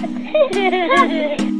嘿嘿嘿嘿嘿